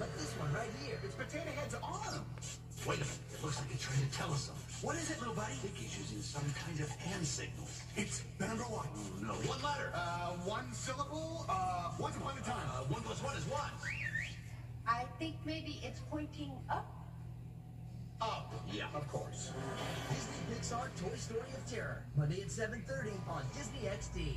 Like this one right here. its potato head's arm. Wait a minute. It looks like it's trying to tell us something. What is it, little buddy? I think he's using some kind of hand signal. It's the number one. Mm, no. One letter. Uh, one syllable. Uh, once upon a time. Uh, one plus one is one. I think maybe it's pointing up. Up. Yeah. Of course. Disney Pixar Toy Story of Terror, Monday at 7.30 on Disney XD.